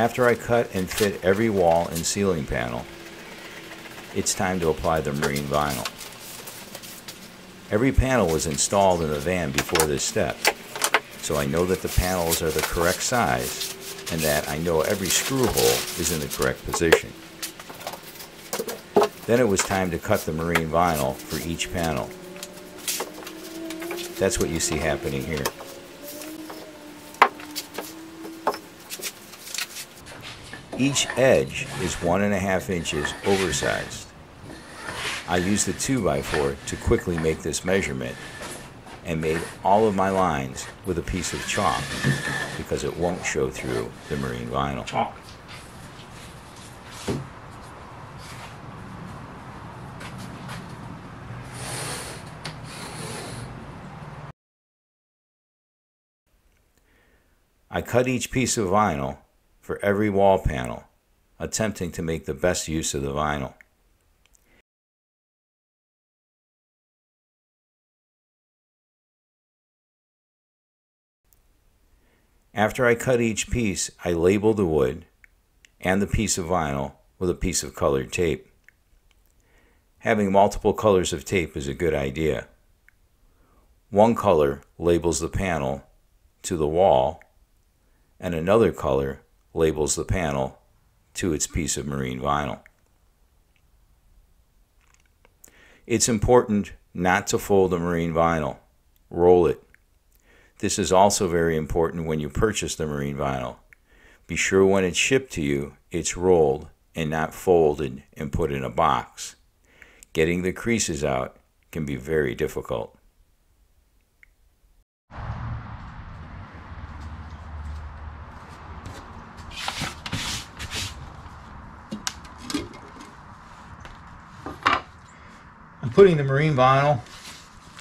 After I cut and fit every wall and ceiling panel, it's time to apply the marine vinyl. Every panel was installed in the van before this step, so I know that the panels are the correct size and that I know every screw hole is in the correct position. Then it was time to cut the marine vinyl for each panel. That's what you see happening here. Each edge is one and a half inches oversized. I used the 2x4 to quickly make this measurement and made all of my lines with a piece of chalk because it won't show through the marine vinyl. Chalk. I cut each piece of vinyl for every wall panel, attempting to make the best use of the vinyl. After I cut each piece, I label the wood and the piece of vinyl with a piece of colored tape. Having multiple colors of tape is a good idea. One color labels the panel to the wall, and another color labels the panel to its piece of marine vinyl. It's important not to fold the marine vinyl. Roll it. This is also very important when you purchase the marine vinyl. Be sure when it's shipped to you, it's rolled and not folded and put in a box. Getting the creases out can be very difficult. Putting the marine vinyl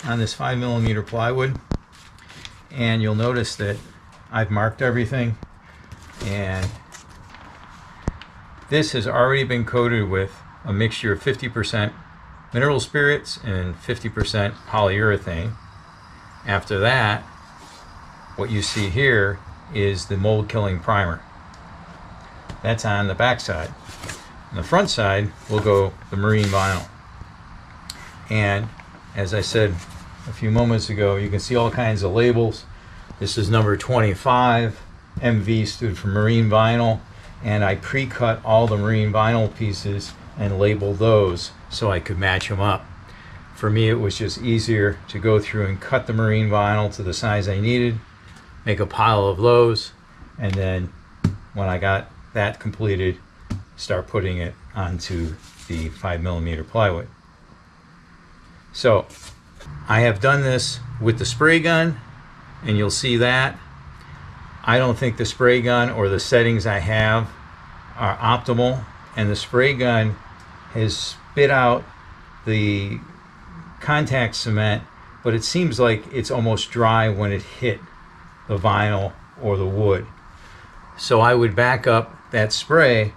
on this 5 millimeter plywood and you'll notice that I've marked everything and this has already been coated with a mixture of 50% mineral spirits and 50% polyurethane. After that, what you see here is the mold killing primer. That's on the back side. On the front side will go the marine vinyl. And as I said a few moments ago, you can see all kinds of labels. This is number 25. MV stood for marine vinyl. And I pre-cut all the marine vinyl pieces and labeled those so I could match them up. For me, it was just easier to go through and cut the marine vinyl to the size I needed, make a pile of those, and then when I got that completed, start putting it onto the 5 millimeter plywood. So I have done this with the spray gun and you'll see that. I don't think the spray gun or the settings I have are optimal and the spray gun has spit out the contact cement but it seems like it's almost dry when it hit the vinyl or the wood. So I would back up that spray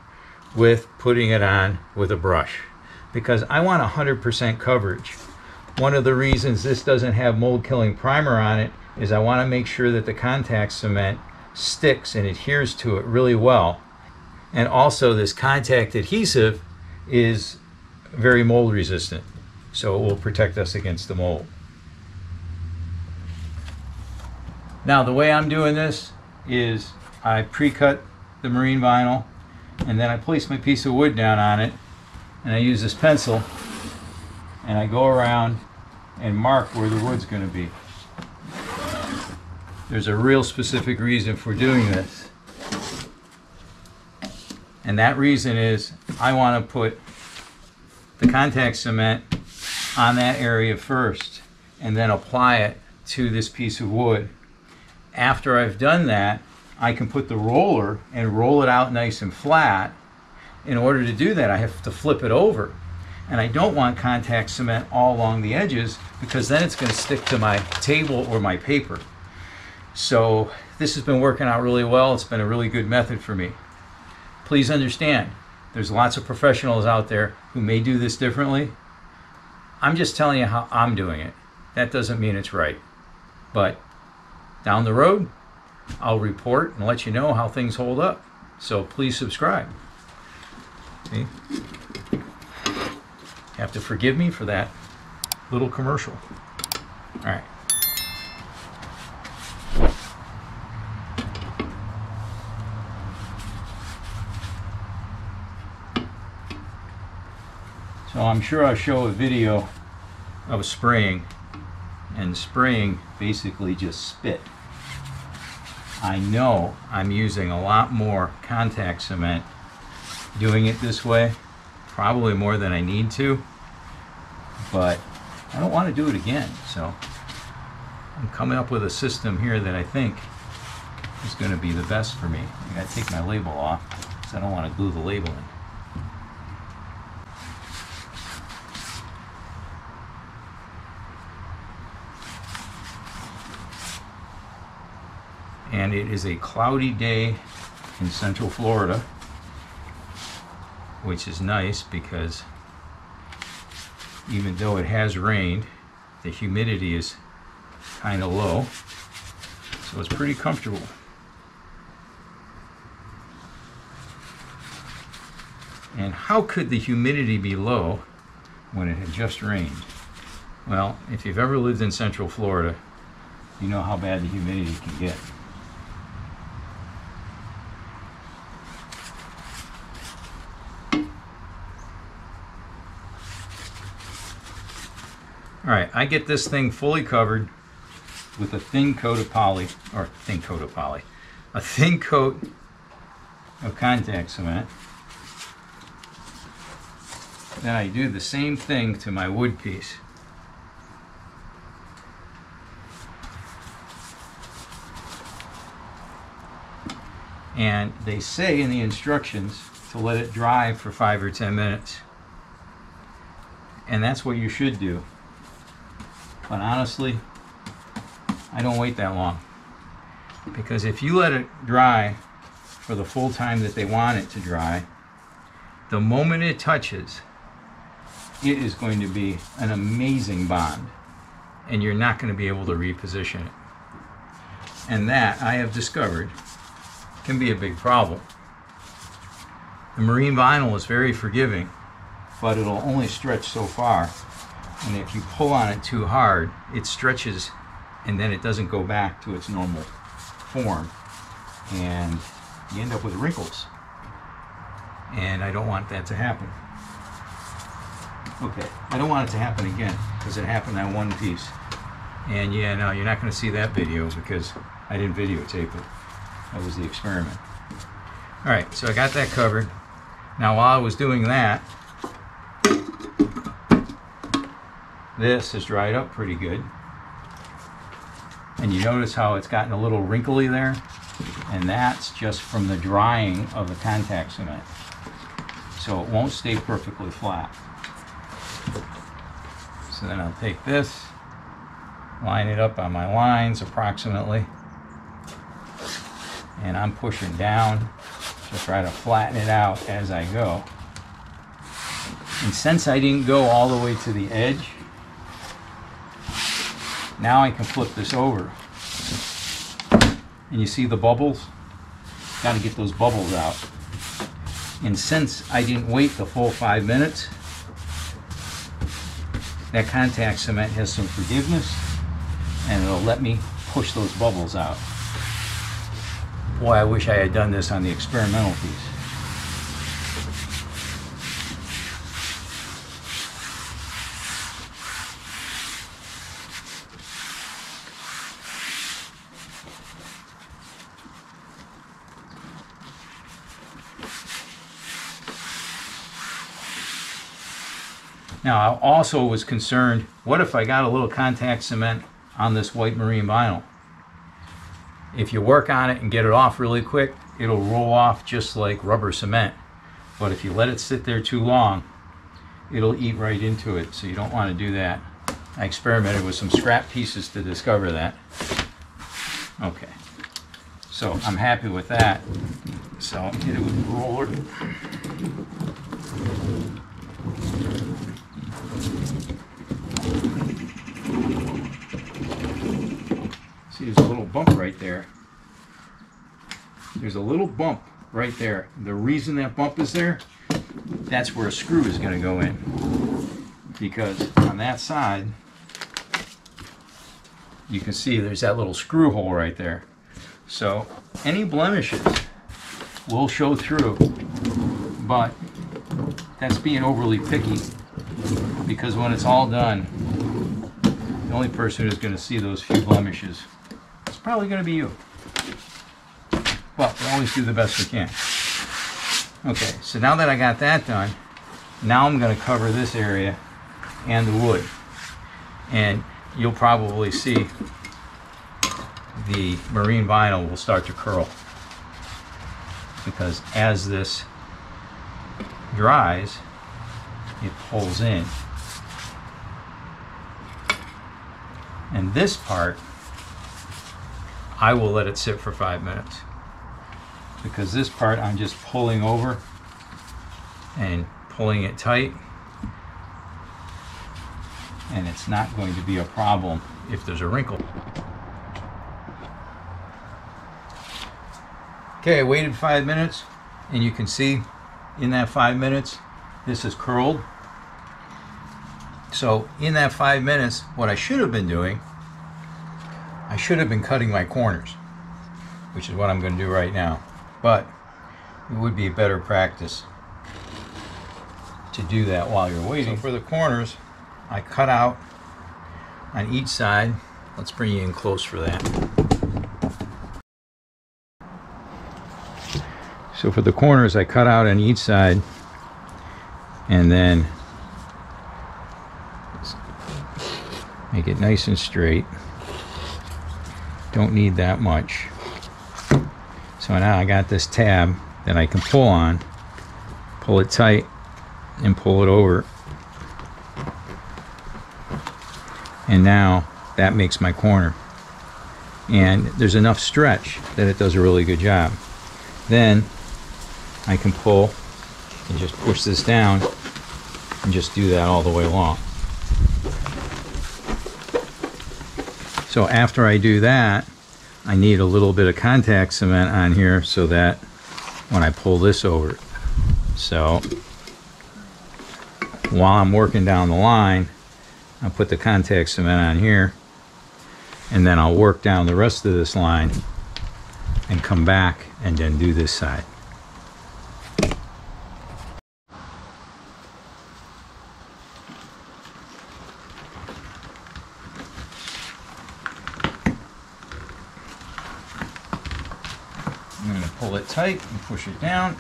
with putting it on with a brush because I want 100% coverage. One of the reasons this doesn't have mold killing primer on it is I want to make sure that the contact cement sticks and adheres to it really well. And also this contact adhesive is very mold resistant, so it will protect us against the mold. Now the way I'm doing this is I pre-cut the marine vinyl and then I place my piece of wood down on it and I use this pencil and I go around and mark where the wood's going to be. There's a real specific reason for doing this. And that reason is I want to put the contact cement on that area first and then apply it to this piece of wood. After I've done that, I can put the roller and roll it out nice and flat. In order to do that, I have to flip it over and I don't want contact cement all along the edges because then it's going to stick to my table or my paper. So this has been working out really well. It's been a really good method for me. Please understand, there's lots of professionals out there who may do this differently. I'm just telling you how I'm doing it. that doesn't mean it's right. But down the road, I'll report and let you know how things hold up. So please subscribe. See? Have to forgive me for that little commercial. All right. So I'm sure I'll show a video of spraying and spraying basically just spit. I know I'm using a lot more contact cement doing it this way, probably more than I need to, but I don't want to do it again. So I'm coming up with a system here that I think is going to be the best for me. I got to take my label off because I don't want to glue the label in. and it is a cloudy day in central Florida, which is nice because even though it has rained, the humidity is kind of low, so it's pretty comfortable. And how could the humidity be low when it had just rained? Well, if you've ever lived in central Florida, you know how bad the humidity can get. All right, I get this thing fully covered with a thin coat of poly, or thin coat of poly, a thin coat of contact cement. Then I do the same thing to my wood piece. And they say in the instructions to let it dry for five or ten minutes. And that's what you should do. But honestly, I don't wait that long. Because if you let it dry for the full time that they want it to dry, the moment it touches, it is going to be an amazing bond. And you're not going to be able to reposition it. And that, I have discovered, can be a big problem. The marine vinyl is very forgiving, but it'll only stretch so far and if you pull on it too hard, it stretches and then it doesn't go back to its normal form. And you end up with wrinkles. And I don't want that to happen. Okay, I don't want it to happen again because it happened on one piece. And yeah, no, you're not going to see that video because I didn't videotape it. That was the experiment. All right, so I got that covered. Now, while I was doing that, This has dried up pretty good. And you notice how it's gotten a little wrinkly there? And that's just from the drying of the contact cement. So it won't stay perfectly flat. So then I'll take this, line it up on my lines approximately. And I'm pushing down to try to flatten it out as I go. And since I didn't go all the way to the edge, now I can flip this over. And you see the bubbles? Got to get those bubbles out. And since I didn't wait the full five minutes, that contact cement has some forgiveness and it'll let me push those bubbles out. Boy, I wish I had done this on the experimental piece. Now, I also was concerned, what if I got a little contact cement on this white marine vinyl? If you work on it and get it off really quick, it'll roll off just like rubber cement. But if you let it sit there too long, it'll eat right into it, so you don't want to do that. I experimented with some scrap pieces to discover that. Okay, so I'm happy with that. So hit it with the roller. See, there's a little bump right there. There's a little bump right there. The reason that bump is there, that's where a screw is going to go in. Because on that side, you can see there's that little screw hole right there. So any blemishes will show through, but that's being overly picky because when it's all done, the only person who's going to see those few blemishes is probably going to be you. But we always do the best we can. Okay, so now that I got that done, now I'm going to cover this area and the wood. And you'll probably see the marine vinyl will start to curl because as this dries it pulls in and this part I will let it sit for five minutes because this part I'm just pulling over and pulling it tight and it's not going to be a problem if there's a wrinkle. Okay, I waited five minutes and you can see in that five minutes this is curled. So in that five minutes, what I should have been doing, I should have been cutting my corners, which is what I'm going to do right now. But it would be a better practice to do that while you're waiting. So for the corners, I cut out on each side. Let's bring you in close for that. So for the corners, I cut out on each side and then make it nice and straight. Don't need that much. So now I got this tab that I can pull on, pull it tight and pull it over. And now that makes my corner. And there's enough stretch that it does a really good job. Then I can pull and just push this down and just do that all the way along so after I do that I need a little bit of contact cement on here so that when I pull this over so while I'm working down the line I'll put the contact cement on here and then I'll work down the rest of this line and come back and then do this side. I'm tight and push it down.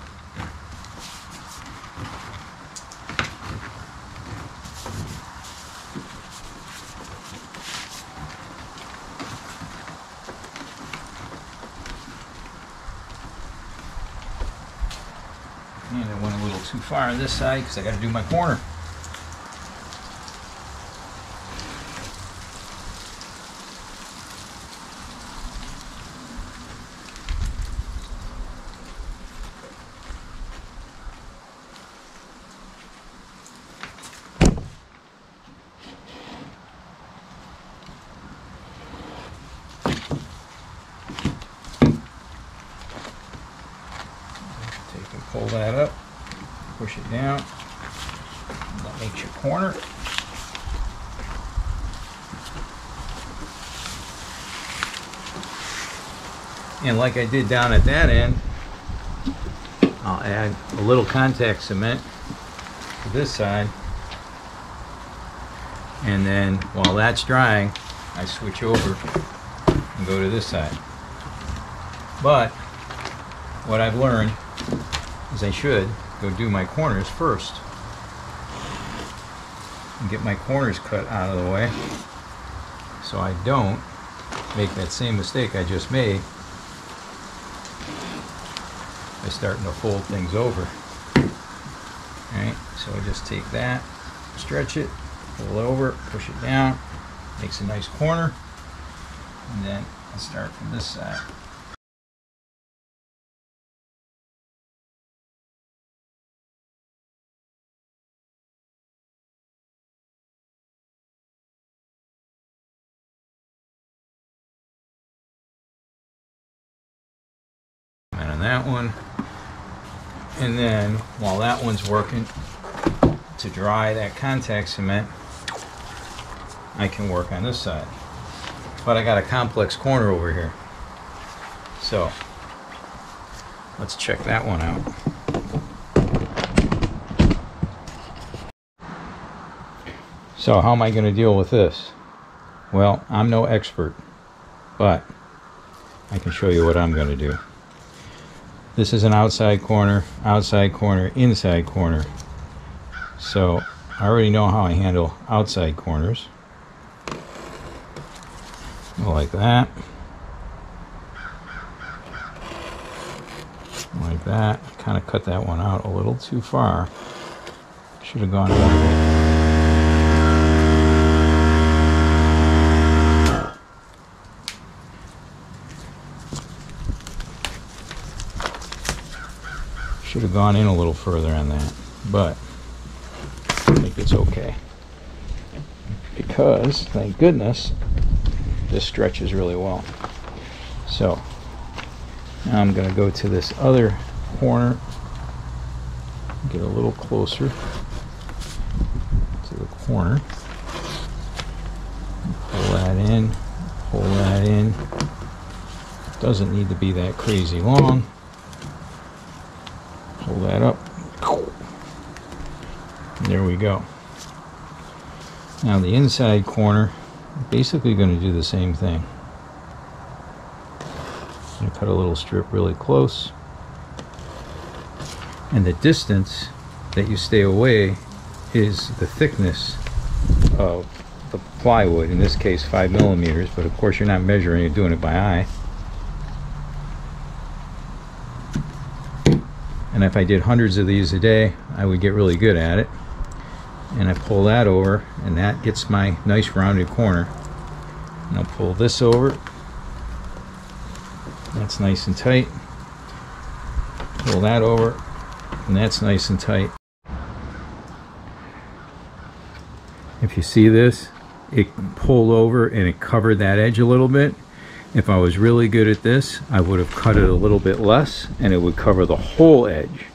And I went a little too far on this side because I got to do my corner. Take and pull that up, push it down. That makes your corner. And like I did down at that end, I'll add a little contact cement to this side. And then while that's drying, I switch over and go to this side. But what I've learned is I should go do my corners first and get my corners cut out of the way so I don't make that same mistake I just made starting to fold things over. Alright, so I just take that, stretch it, pull it over, push it down, makes a nice corner, and then I start from this side. And on that one. And then while that one's working to dry that contact cement, I can work on this side. But I got a complex corner over here. So let's check that one out. So how am I going to deal with this? Well, I'm no expert, but I can show you what I'm going to do. This is an outside corner, outside corner, inside corner. So I already know how I handle outside corners. Like that. Like that. Kind of cut that one out a little too far. Should have gone Should have gone in a little further on that, but I think it's okay. Because, thank goodness, this stretches really well. So, now I'm going to go to this other corner, get a little closer to the corner, pull that in, pull that in. Doesn't need to be that crazy long. That up. There we go. Now the inside corner, basically going to do the same thing. I'm cut a little strip really close. And the distance that you stay away is the thickness of the plywood, in this case 5 millimeters, but of course you're not measuring, you're doing it by eye. And if I did hundreds of these a day, I would get really good at it. And I pull that over, and that gets my nice rounded corner. And I'll pull this over. That's nice and tight. Pull that over, and that's nice and tight. If you see this, it pulled over and it covered that edge a little bit. If I was really good at this, I would have cut it a little bit less and it would cover the whole edge.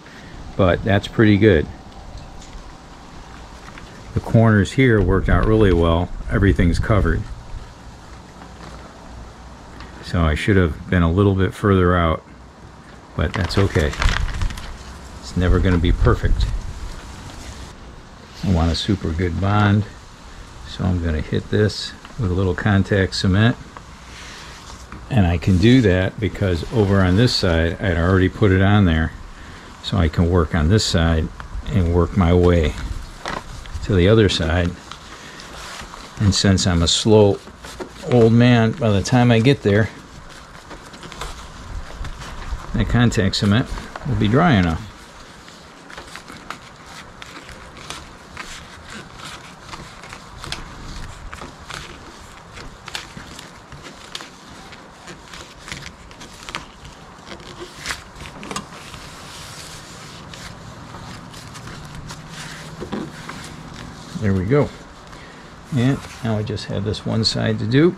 But that's pretty good. The corners here worked out really well. Everything's covered. So I should have been a little bit further out, but that's okay. It's never going to be perfect. I want a super good bond, so I'm going to hit this with a little contact cement. And I can do that because over on this side, I'd already put it on there. So I can work on this side and work my way to the other side. And since I'm a slow old man, by the time I get there, that contact cement will be dry enough. There we go. And now I just have this one side to do.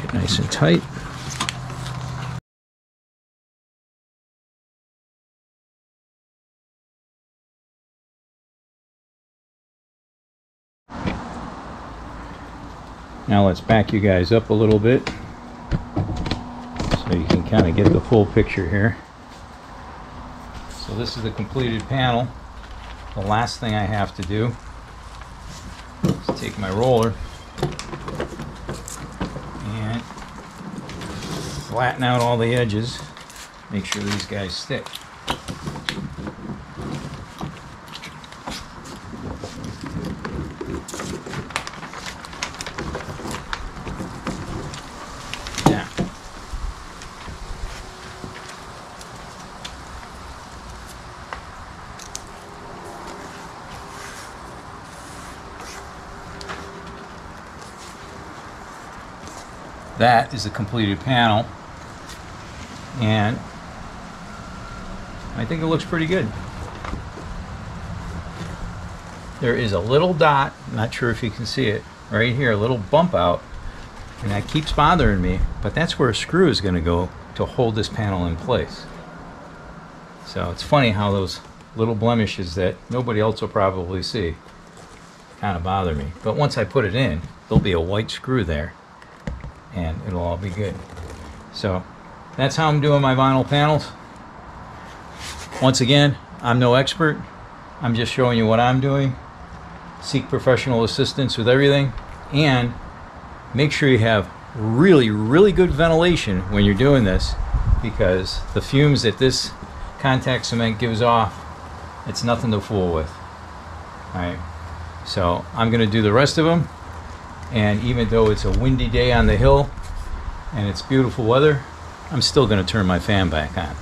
Get nice and tight. Now let's back you guys up a little bit so you can kind of get the full picture here. So this is the completed panel. The last thing I have to do is take my roller and flatten out all the edges. Make sure these guys stick. Yeah. That is the completed panel. And I think it looks pretty good. There is a little dot, not sure if you can see it, right here, a little bump out, and that keeps bothering me, but that's where a screw is going to go to hold this panel in place. So it's funny how those little blemishes that nobody else will probably see kind of bother me. But once I put it in, there'll be a white screw there and it'll all be good. So that's how I'm doing my vinyl panels. Once again, I'm no expert. I'm just showing you what I'm doing. Seek professional assistance with everything and make sure you have really, really good ventilation when you're doing this because the fumes that this contact cement gives off, it's nothing to fool with. All right. So I'm going to do the rest of them. And even though it's a windy day on the hill and it's beautiful weather, I'm still going to turn my fan back on.